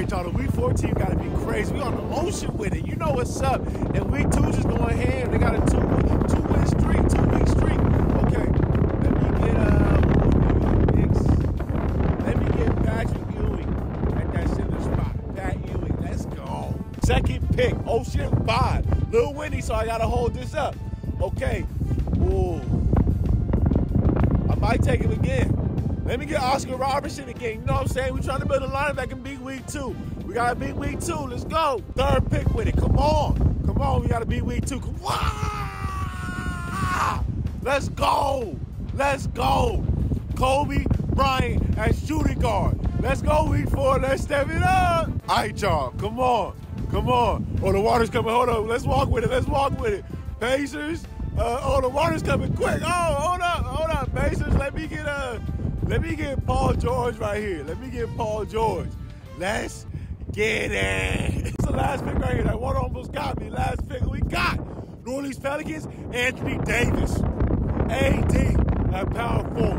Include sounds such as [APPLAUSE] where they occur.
right, y'all. The week 14 got to be crazy. We on the ocean with it. You know what's up. And week two just going ham. They got a two two win streak, two week streak. Okay, let me get uh. Let me get Patrick Ewing at that center spot. Pat Ewing, let's go. Second pick, Ocean Five. Little windy, so I gotta hold this up. Okay. Ooh. I might take him again. Let me get Oscar Robertson again. You know what I'm saying? We're trying to build a lineup that can beat week two. We got to beat week two. Let's go. Third pick with it. Come on. Come on. We got to beat week two. Come on. Let's go. Let's go. Kobe Bryant at shooting guard. Let's go week four. Let's step it up. All right, y'all. Come on. Come on. Oh, the water's coming. Hold on. Let's walk with it. Let's walk with it. Pacers. Uh, oh, the water's coming quick. Oh, hold up. Hold up, Pacers. Let me get a. Let me get Paul George right here. Let me get Paul George. Let's get it. [LAUGHS] It's the last pick right here. That one almost got me. Last pick we got. New Orleans Pelicans, Anthony Davis. AD at power forward.